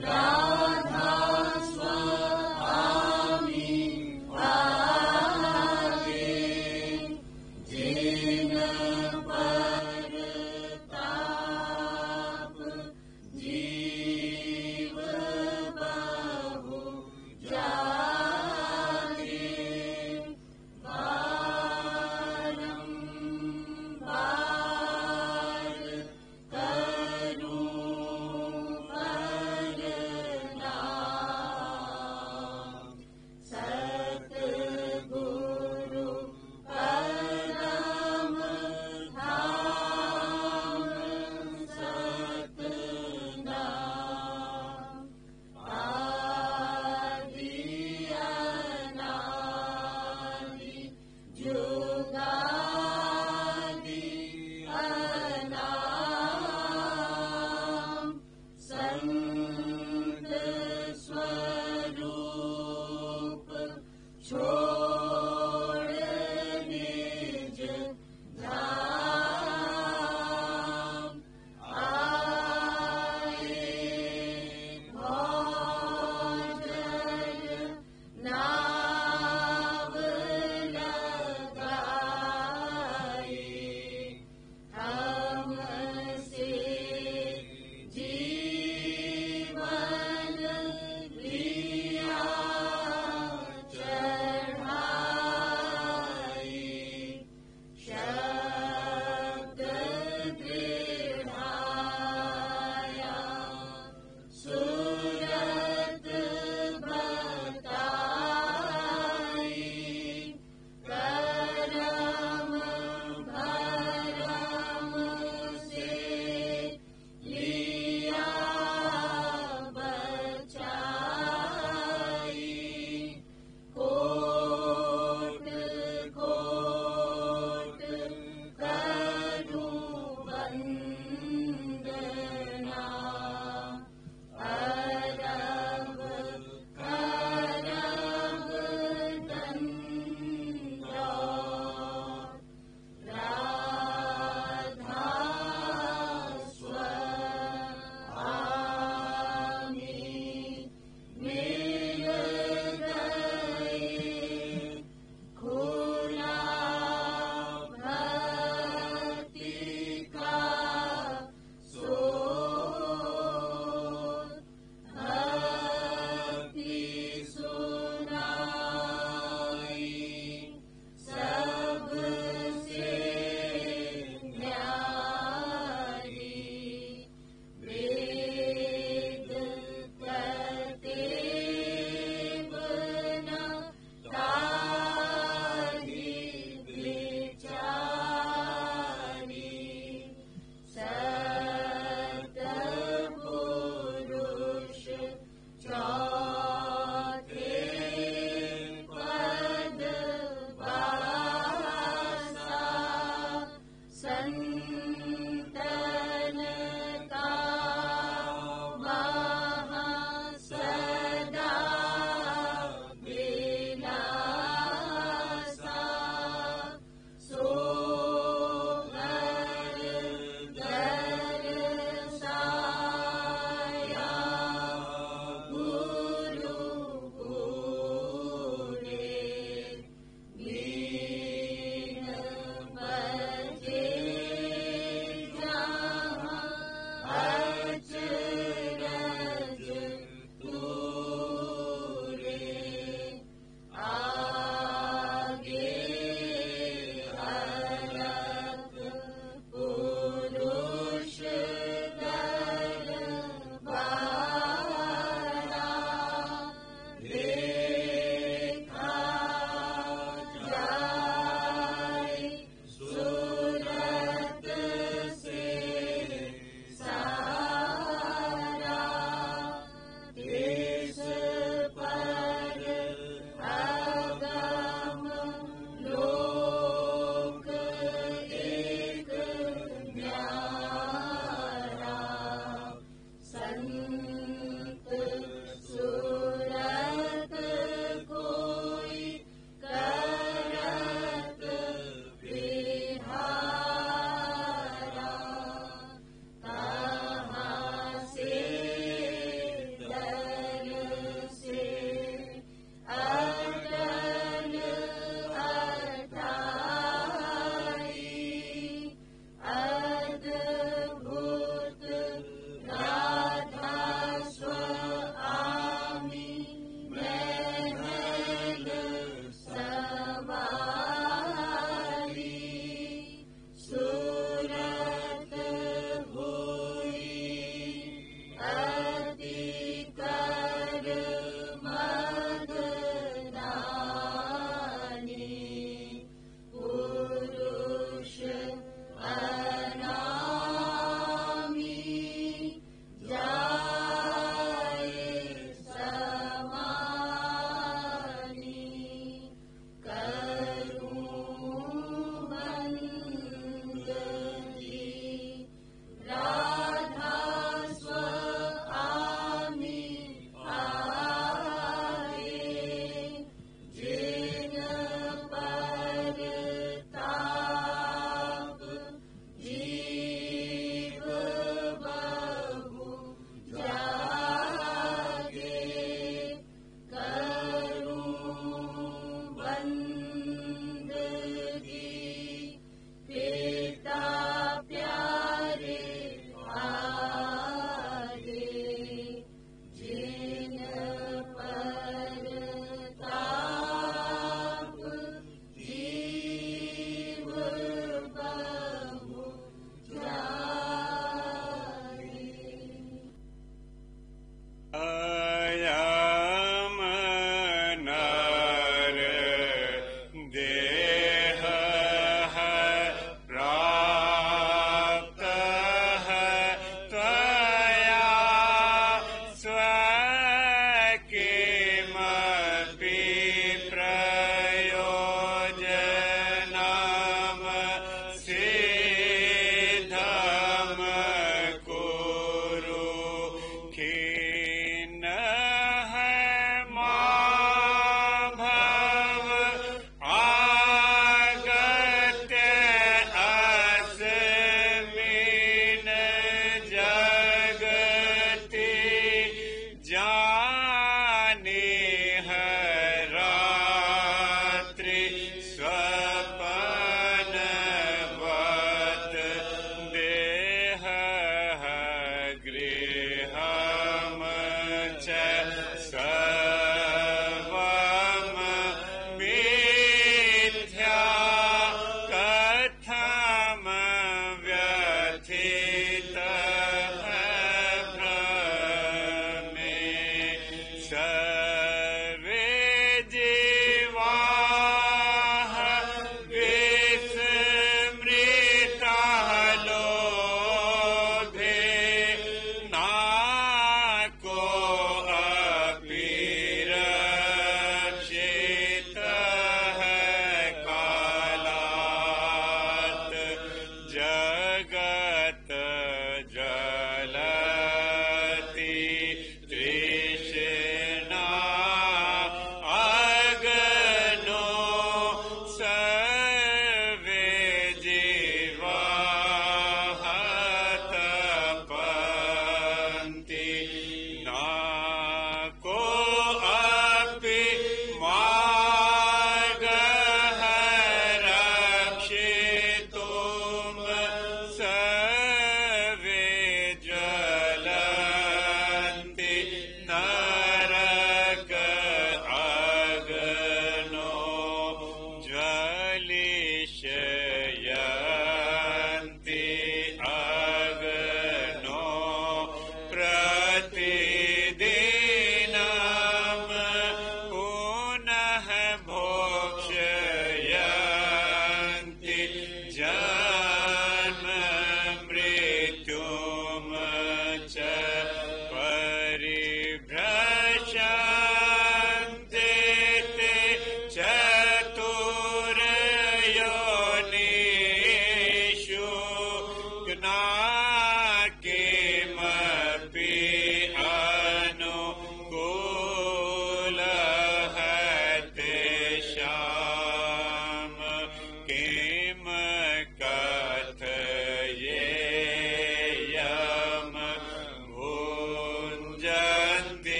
No.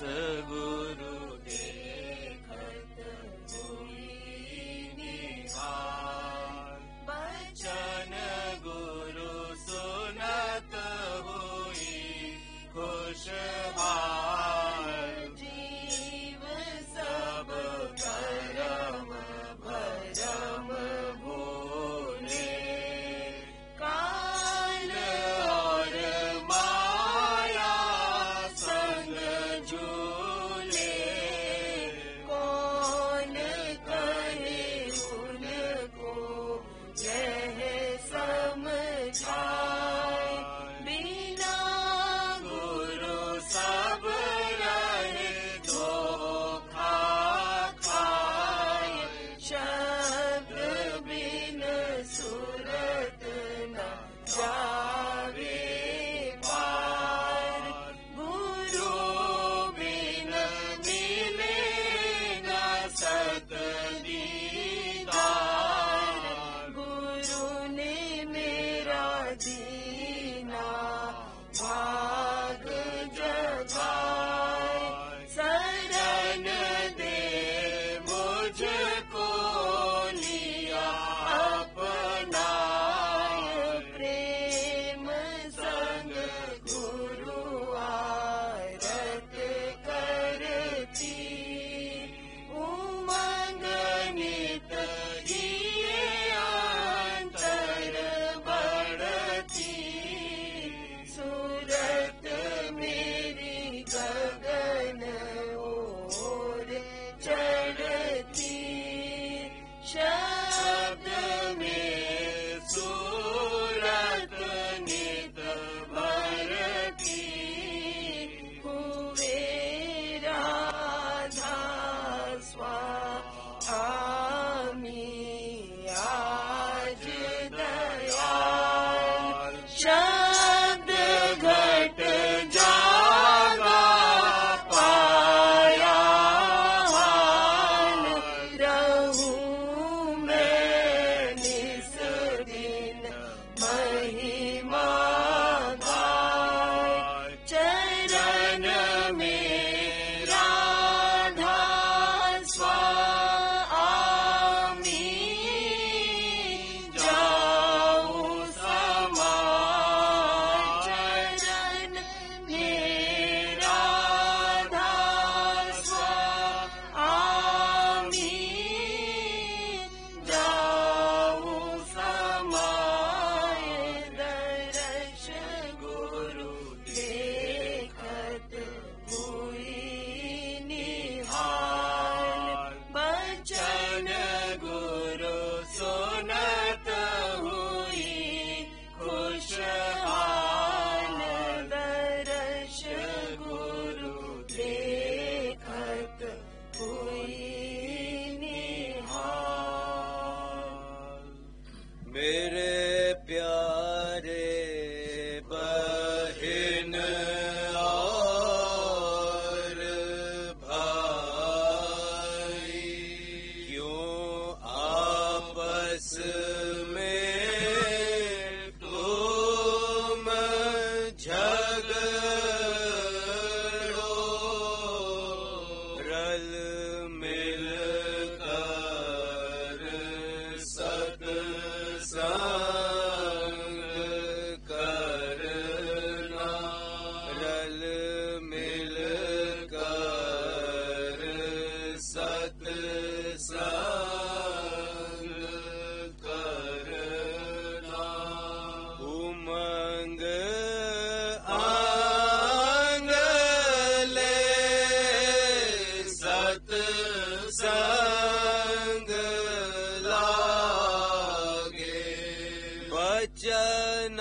sebu वचन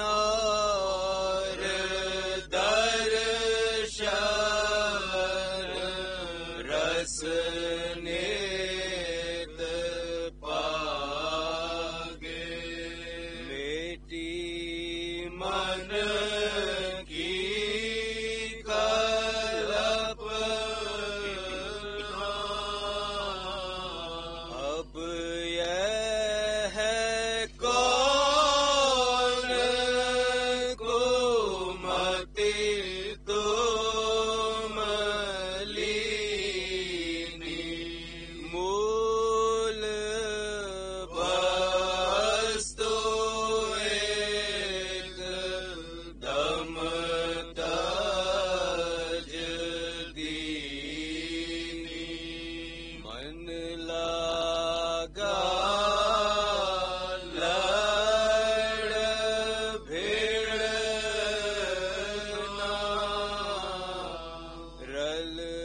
Hallelujah.